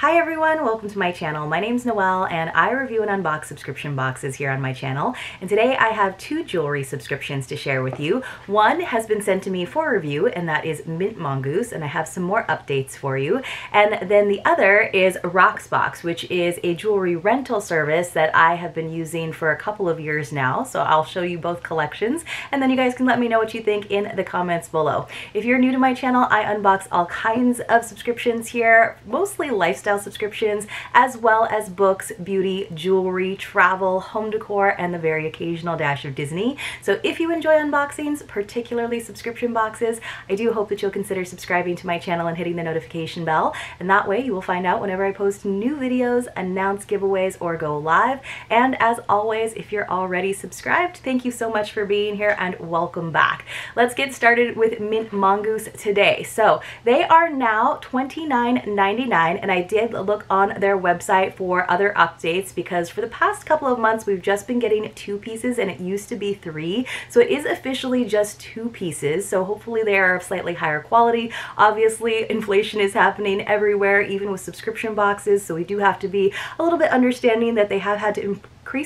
Hi everyone, welcome to my channel. My name's Noël and I review and unbox subscription boxes here on my channel. And today I have two jewelry subscriptions to share with you. One has been sent to me for review and that is Mint Mongoose and I have some more updates for you. And then the other is Rocksbox, which is a jewelry rental service that I have been using for a couple of years now. So I'll show you both collections and then you guys can let me know what you think in the comments below. If you're new to my channel, I unbox all kinds of subscriptions here, mostly lifestyle lifestyle subscriptions, as well as books, beauty, jewelry, travel, home decor, and the very occasional dash of Disney. So if you enjoy unboxings, particularly subscription boxes, I do hope that you'll consider subscribing to my channel and hitting the notification bell. And that way you will find out whenever I post new videos, announce giveaways, or go live. And as always, if you're already subscribed, thank you so much for being here and welcome back. Let's get started with Mint Mongoose today. So they are now $29.99 and I did look on their website for other updates because for the past couple of months we've just been getting two pieces and it used to be three. So it is officially just two pieces. So hopefully they are of slightly higher quality. Obviously inflation is happening everywhere even with subscription boxes so we do have to be a little bit understanding that they have had to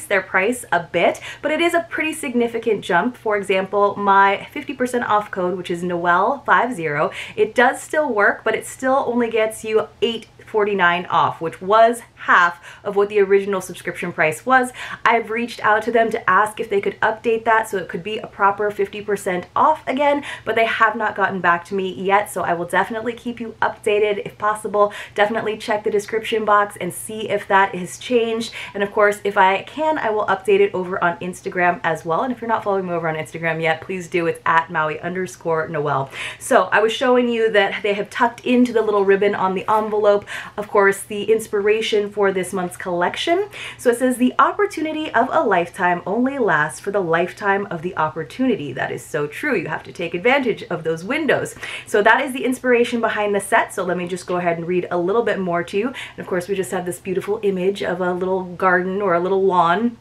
their price a bit, but it is a pretty significant jump. For example, my 50% off code, which is Noel50, it does still work, but it still only gets you eight 49 off, which was half of what the original subscription price was. I've reached out to them to ask if they could update that so it could be a proper 50% off again, but they have not gotten back to me yet, so I will definitely keep you updated if possible. Definitely check the description box and see if that has changed. And of course, if I can, I will update it over on Instagram as well. And if you're not following me over on Instagram yet, please do. It's at Maui underscore Noel. So I was showing you that they have tucked into the little ribbon on the envelope, of course, the inspiration for this month's collection. So it says, the opportunity of a lifetime only lasts for the lifetime of the opportunity. That is so true. You have to take advantage of those windows. So that is the inspiration behind the set. So let me just go ahead and read a little bit more to you. And of course, we just have this beautiful image of a little garden or a little lawn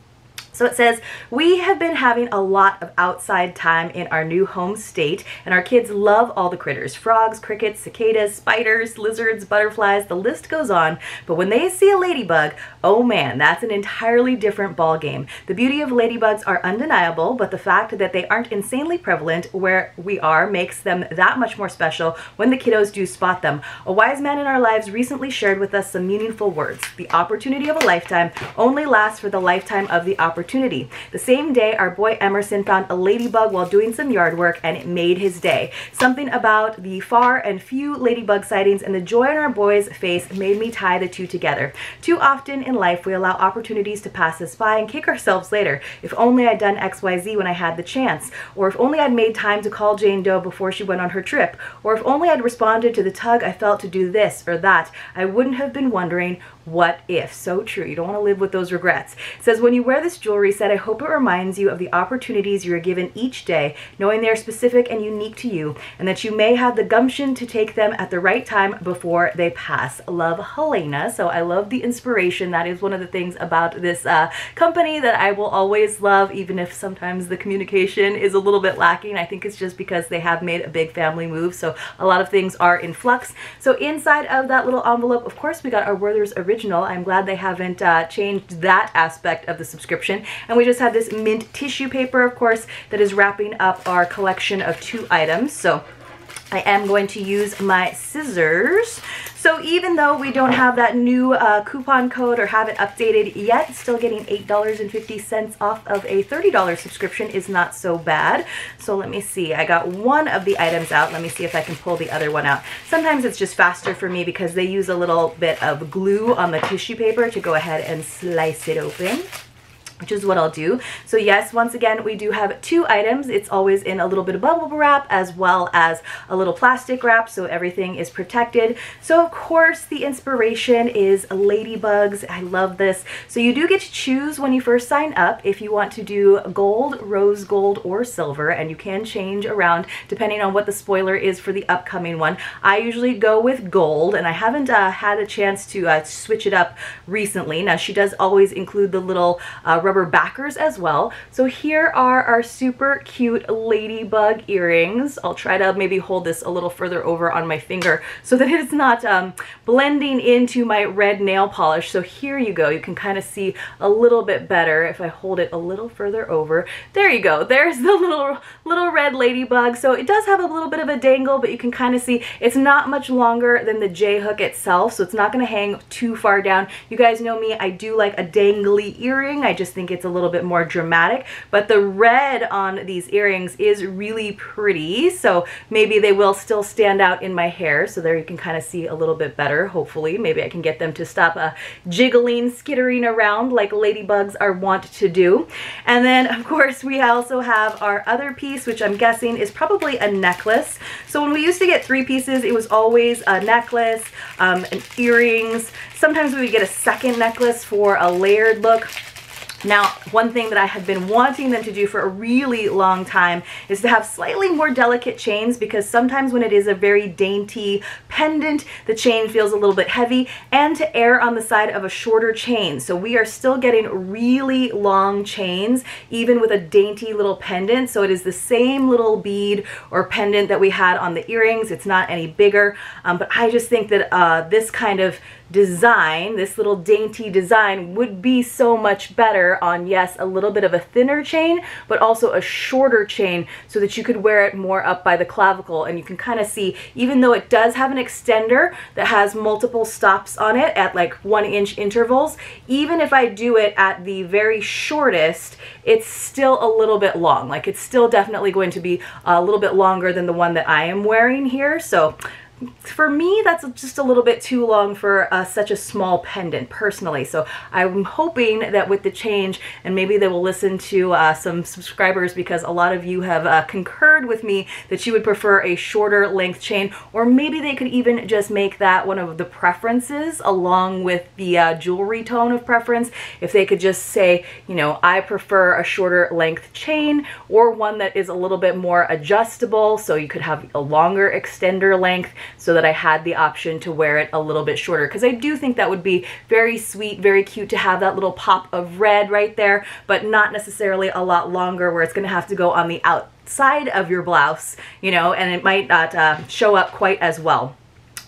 so it says, we have been having a lot of outside time in our new home state, and our kids love all the critters. Frogs, crickets, cicadas, spiders, lizards, butterflies, the list goes on. But when they see a ladybug, oh man, that's an entirely different ball game. The beauty of ladybugs are undeniable, but the fact that they aren't insanely prevalent where we are makes them that much more special when the kiddos do spot them. A wise man in our lives recently shared with us some meaningful words. The opportunity of a lifetime only lasts for the lifetime of the opportunity opportunity. The same day, our boy Emerson found a ladybug while doing some yard work and it made his day. Something about the far and few ladybug sightings and the joy on our boy's face made me tie the two together. Too often in life, we allow opportunities to pass us by and kick ourselves later. If only I'd done XYZ when I had the chance. Or if only I'd made time to call Jane Doe before she went on her trip. Or if only I'd responded to the tug I felt to do this or that. I wouldn't have been wondering what if. So true. You don't want to live with those regrets. It says, when you wear this jewelry set, I hope it reminds you of the opportunities you are given each day, knowing they are specific and unique to you, and that you may have the gumption to take them at the right time before they pass. Love, Helena. So I love the inspiration. That is one of the things about this uh, company that I will always love, even if sometimes the communication is a little bit lacking. I think it's just because they have made a big family move, so a lot of things are in flux. So inside of that little envelope, of course, we got our Werther's original original. I'm glad they haven't uh, changed that aspect of the subscription. And we just have this mint tissue paper, of course, that is wrapping up our collection of two items. So I am going to use my scissors. So even though we don't have that new uh, coupon code or have it updated yet, still getting $8.50 off of a $30 subscription is not so bad. So let me see. I got one of the items out. Let me see if I can pull the other one out. Sometimes it's just faster for me because they use a little bit of glue on the tissue paper to go ahead and slice it open which is what I'll do. So yes, once again, we do have two items. It's always in a little bit of bubble wrap as well as a little plastic wrap so everything is protected. So of course the inspiration is ladybugs. I love this. So you do get to choose when you first sign up if you want to do gold, rose gold, or silver and you can change around depending on what the spoiler is for the upcoming one. I usually go with gold and I haven't uh, had a chance to uh, switch it up recently. Now she does always include the little uh, rubber backers as well. So here are our super cute ladybug earrings. I'll try to maybe hold this a little further over on my finger so that it's not um, blending into my red nail polish. So here you go. You can kind of see a little bit better if I hold it a little further over. There you go. There's the little, little red ladybug. So it does have a little bit of a dangle, but you can kind of see it's not much longer than the J hook itself. So it's not going to hang too far down. You guys know me. I do like a dangly earring. I just think it's a little bit more dramatic. But the red on these earrings is really pretty. So maybe they will still stand out in my hair. So there you can kind of see a little bit better, hopefully. Maybe I can get them to stop uh, jiggling, skittering around like ladybugs are wont to do. And then, of course, we also have our other piece, which I'm guessing is probably a necklace. So when we used to get three pieces, it was always a necklace, um, and earrings. Sometimes we would get a second necklace for a layered look. Now, one thing that I have been wanting them to do for a really long time is to have slightly more delicate chains because sometimes when it is a very dainty pendant, the chain feels a little bit heavy and to err on the side of a shorter chain. So we are still getting really long chains even with a dainty little pendant. So it is the same little bead or pendant that we had on the earrings. It's not any bigger, um, but I just think that uh, this kind of design, this little dainty design would be so much better on, yes, a little bit of a thinner chain, but also a shorter chain so that you could wear it more up by the clavicle. And you can kind of see, even though it does have an extender that has multiple stops on it at like one inch intervals, even if I do it at the very shortest, it's still a little bit long. Like it's still definitely going to be a little bit longer than the one that I am wearing here. So for me, that's just a little bit too long for uh, such a small pendant personally. So I'm hoping that with the change, and maybe they will listen to uh, some subscribers because a lot of you have uh, concurred with me that you would prefer a shorter length chain, or maybe they could even just make that one of the preferences along with the uh, jewelry tone of preference. If they could just say, you know, I prefer a shorter length chain or one that is a little bit more adjustable so you could have a longer extender length so that I had the option to wear it a little bit shorter because I do think that would be very sweet, very cute to have that little pop of red right there, but not necessarily a lot longer where it's going to have to go on the outside of your blouse, you know, and it might not uh, show up quite as well.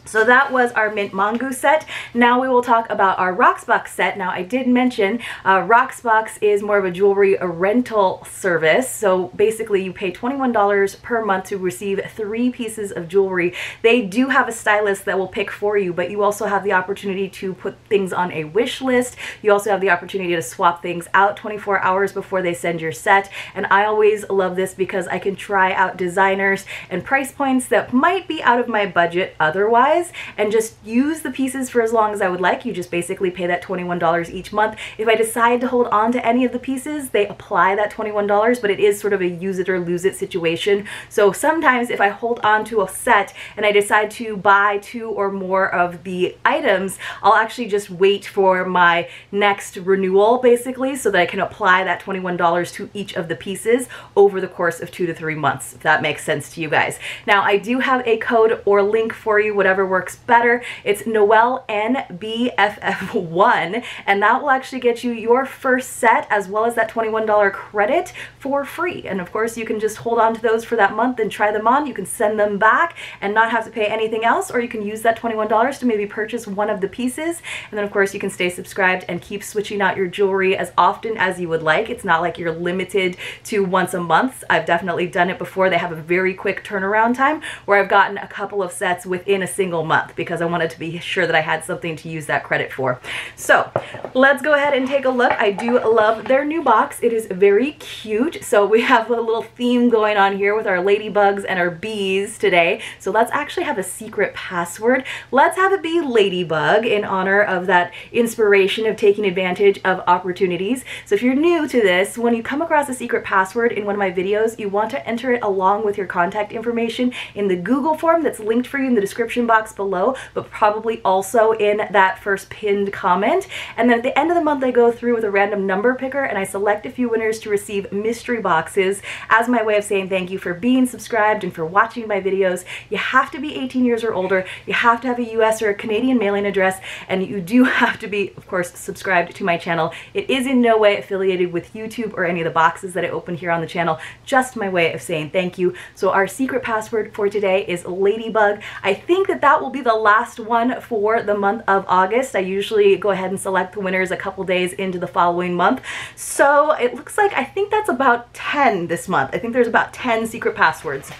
So that was our Mint Mongoose set. Now we will talk about our Rocksbox set. Now I did mention uh, Rocksbox is more of a jewelry rental service. So basically you pay $21 per month to receive three pieces of jewelry. They do have a stylist that will pick for you, but you also have the opportunity to put things on a wish list. You also have the opportunity to swap things out 24 hours before they send your set. And I always love this because I can try out designers and price points that might be out of my budget otherwise and just use the pieces for as long as I would like. You just basically pay that $21 each month. If I decide to hold on to any of the pieces, they apply that $21, but it is sort of a use it or lose it situation. So sometimes if I hold on to a set and I decide to buy two or more of the items, I'll actually just wait for my next renewal basically so that I can apply that $21 to each of the pieces over the course of two to three months, if that makes sense to you guys. Now I do have a code or link for you, whatever works better. It's Noel NBFF1 and that will actually get you your first set as well as that $21 credit for free. And of course you can just hold on to those for that month and try them on. You can send them back and not have to pay anything else or you can use that $21 to maybe purchase one of the pieces. And then of course you can stay subscribed and keep switching out your jewelry as often as you would like. It's not like you're limited to once a month. I've definitely done it before. They have a very quick turnaround time where I've gotten a couple of sets within a single single month because I wanted to be sure that I had something to use that credit for. So let's go ahead and take a look. I do love their new box. It is very cute. So we have a little theme going on here with our ladybugs and our bees today. So let's actually have a secret password. Let's have it be ladybug in honor of that inspiration of taking advantage of opportunities. So if you're new to this, when you come across a secret password in one of my videos, you want to enter it along with your contact information in the Google form that's linked for you in the description box box below, but probably also in that first pinned comment. And then at the end of the month, I go through with a random number picker and I select a few winners to receive mystery boxes as my way of saying thank you for being subscribed and for watching my videos. You have to be 18 years or older. You have to have a US or a Canadian mailing address and you do have to be, of course, subscribed to my channel. It is in no way affiliated with YouTube or any of the boxes that I open here on the channel, just my way of saying thank you. So our secret password for today is Ladybug. I think that that will be the last one for the month of August. I usually go ahead and select the winners a couple days into the following month. So it looks like I think that's about 10 this month. I think there's about 10 secret passwords.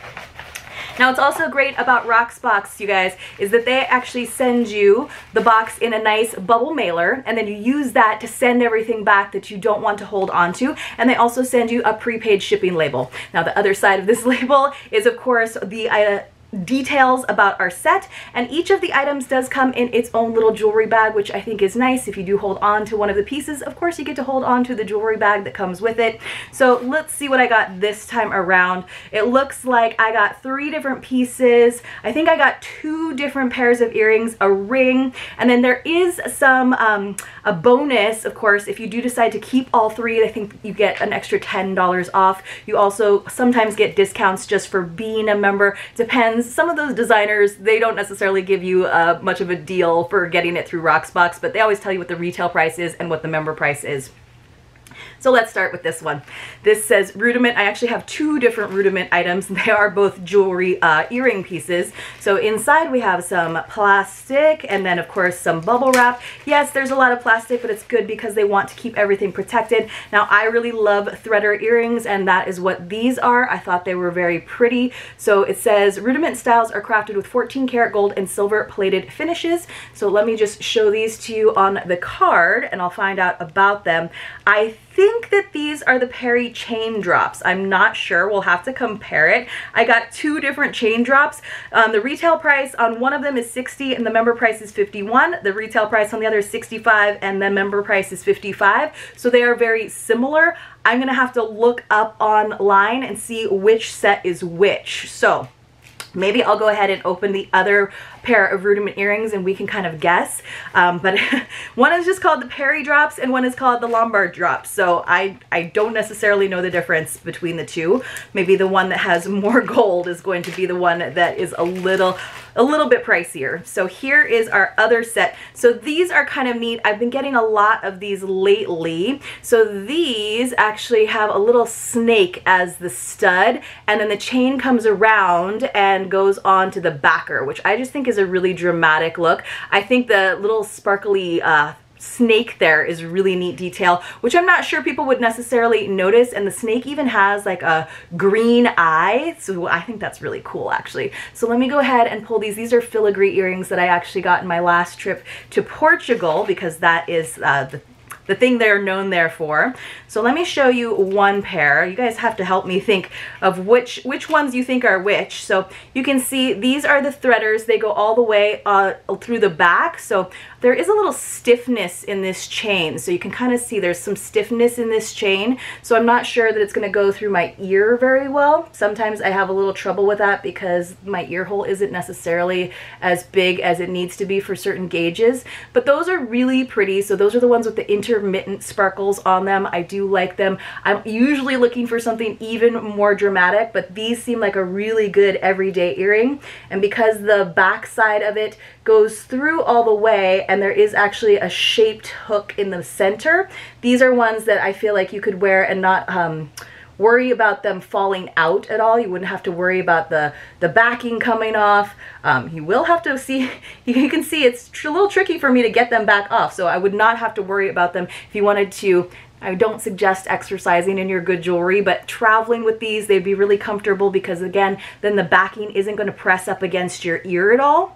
Now what's also great about Rocksbox, you guys, is that they actually send you the box in a nice bubble mailer and then you use that to send everything back that you don't want to hold on to. And they also send you a prepaid shipping label. Now the other side of this label is of course the uh, details about our set and each of the items does come in its own little jewelry bag which I think is nice. If you do hold on to one of the pieces of course you get to hold on to the jewelry bag that comes with it. So let's see what I got this time around. It looks like I got three different pieces. I think I got two different pairs of earrings a ring and then there is some um, a bonus of course. If you do decide to keep all three I think you get an extra $10 off. You also sometimes get discounts just for being a member. Depends some of those designers, they don't necessarily give you uh, much of a deal for getting it through Rocksbox, but they always tell you what the retail price is and what the member price is. So let's start with this one. This says Rudiment. I actually have two different Rudiment items. They are both jewelry uh, earring pieces. So inside we have some plastic and then of course some bubble wrap. Yes, there's a lot of plastic, but it's good because they want to keep everything protected. Now I really love threader earrings and that is what these are. I thought they were very pretty. So it says Rudiment styles are crafted with 14 karat gold and silver plated finishes. So let me just show these to you on the card and I'll find out about them. I think that these are the Perry chain drops. I'm not sure. We'll have to compare it. I got two different chain drops. Um, the retail price on one of them is 60 and the member price is 51. The retail price on the other is 65 and the member price is 55. So they are very similar. I'm going to have to look up online and see which set is which. So maybe I'll go ahead and open the other pair of rudiment earrings and we can kind of guess. Um, but one is just called the Perry drops and one is called the Lombard drops. So I, I don't necessarily know the difference between the two. Maybe the one that has more gold is going to be the one that is a little a little bit pricier. So here is our other set. So these are kind of neat. I've been getting a lot of these lately. So these actually have a little snake as the stud and then the chain comes around and goes on to the backer, which I just think is a really dramatic look. I think the little sparkly uh, snake there is really neat detail, which I'm not sure people would necessarily notice. And the snake even has like a green eye. So I think that's really cool actually. So let me go ahead and pull these. These are filigree earrings that I actually got in my last trip to Portugal because that is uh, the the thing they're known there for. So let me show you one pair. You guys have to help me think of which, which ones you think are which. So you can see these are the threaders. They go all the way uh, through the back. So there is a little stiffness in this chain. So you can kind of see there's some stiffness in this chain. So I'm not sure that it's going to go through my ear very well. Sometimes I have a little trouble with that because my ear hole isn't necessarily as big as it needs to be for certain gauges. But those are really pretty. So those are the ones with the intermittent sparkles on them. I do like them. I'm usually looking for something even more dramatic, but these seem like a really good everyday earring. And because the back side of it goes through all the way and there is actually a shaped hook in the center. These are ones that I feel like you could wear and not um, worry about them falling out at all. You wouldn't have to worry about the, the backing coming off. Um, you will have to see, you can see it's a little tricky for me to get them back off. So I would not have to worry about them if you wanted to I don't suggest exercising in your good jewelry, but traveling with these, they'd be really comfortable because again, then the backing isn't going to press up against your ear at all.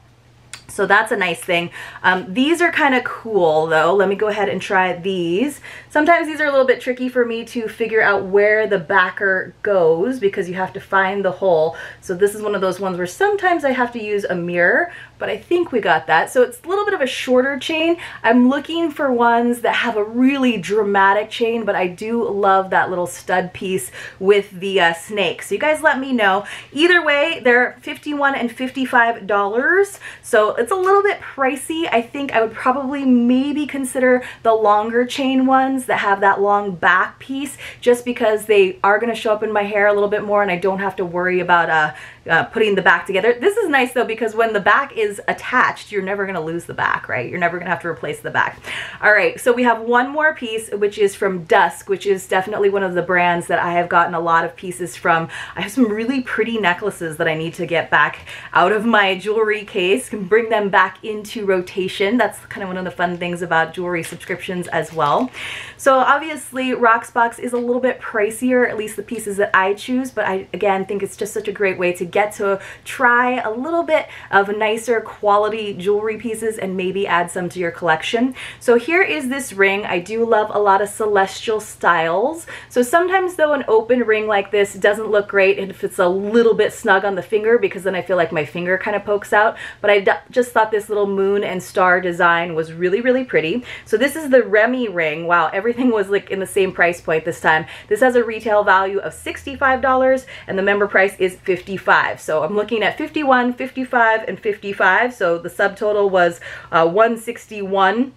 So that's a nice thing. Um, these are kind of cool though. Let me go ahead and try these. Sometimes these are a little bit tricky for me to figure out where the backer goes because you have to find the hole. So this is one of those ones where sometimes I have to use a mirror, but I think we got that. So it's a little bit of a shorter chain. I'm looking for ones that have a really dramatic chain, but I do love that little stud piece with the uh, snake. So you guys let me know. Either way, they're 51 and $55. So it's a little bit pricey. I think I would probably maybe consider the longer chain ones that have that long back piece just because they are to show up in my hair a little bit more and I don't have to worry about uh, uh, putting the back together. This is nice though because when the back is attached, you're never gonna lose the back, right? You're never gonna have to replace the back. All right, so we have one more piece, which is from Dusk, which is definitely one of the brands that I have gotten a lot of pieces from. I have some really pretty necklaces that I need to get back out of my jewelry case and bring them back into rotation. That's kind of one of the fun things about jewelry subscriptions as well. So obviously Rocksbox is a little bit pricier, at least the pieces that I choose, but I again think it's just such a great way to get to try a little bit of nicer quality jewelry pieces and maybe add some to your collection. So here is this ring. I do love a lot of celestial styles. So sometimes though an open ring like this doesn't look great if it's a little bit snug on the finger because then I feel like my finger kind of pokes out. But I just thought this little moon and star design was really, really pretty. So this is the Remy ring. Wow, everything was like in the same price point this time. This has a retail value of $65 and the member price is 55 55. So I'm looking at 51, 55, and 55. So the subtotal was uh, 161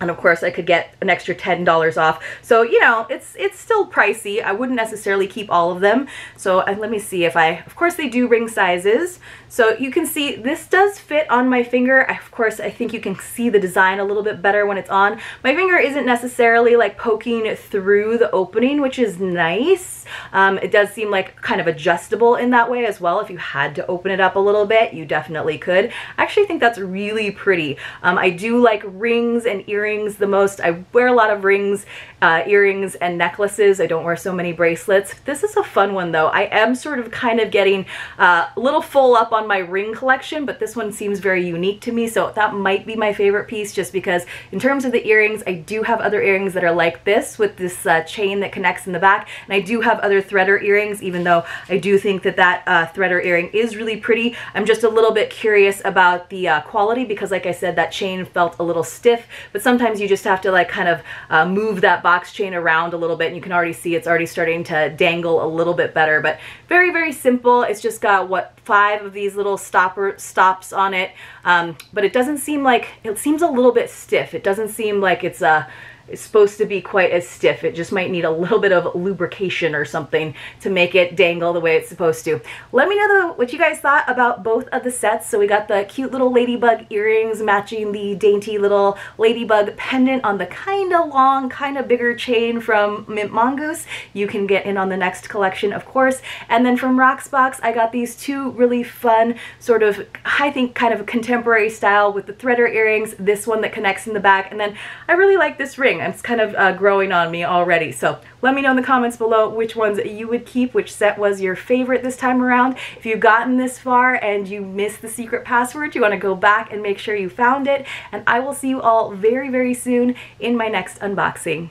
and of course I could get an extra $10 off. So, you know, it's it's still pricey. I wouldn't necessarily keep all of them. So uh, let me see if I, of course they do ring sizes. So you can see this does fit on my finger. I, of course, I think you can see the design a little bit better when it's on. My finger isn't necessarily like poking through the opening, which is nice. Um, it does seem like kind of adjustable in that way as well. If you had to open it up a little bit, you definitely could. I actually think that's really pretty. Um, I do like rings and earrings the most. I wear a lot of rings, uh, earrings, and necklaces. I don't wear so many bracelets. This is a fun one though. I am sort of kind of getting uh, a little full up on on my ring collection, but this one seems very unique to me, so that might be my favorite piece just because in terms of the earrings, I do have other earrings that are like this with this uh, chain that connects in the back, and I do have other threader earrings, even though I do think that that uh, threader earring is really pretty. I'm just a little bit curious about the uh, quality because like I said, that chain felt a little stiff, but sometimes you just have to like kind of uh, move that box chain around a little bit and you can already see it's already starting to dangle a little bit better, but very, very simple. It's just got what five of these little stopper stops on it um, but it doesn't seem like it seems a little bit stiff it doesn't seem like it's a is supposed to be quite as stiff. It just might need a little bit of lubrication or something to make it dangle the way it's supposed to. Let me know what you guys thought about both of the sets. So we got the cute little ladybug earrings matching the dainty little ladybug pendant on the kind of long, kind of bigger chain from Mint Mongoose. You can get in on the next collection, of course. And then from Rocksbox, I got these two really fun, sort of, I think, kind of contemporary style with the threader earrings, this one that connects in the back, and then I really like this ring. It's kind of uh, growing on me already. So let me know in the comments below which ones you would keep, which set was your favorite this time around. If you've gotten this far and you missed the secret password, you want to go back and make sure you found it. And I will see you all very, very soon in my next unboxing.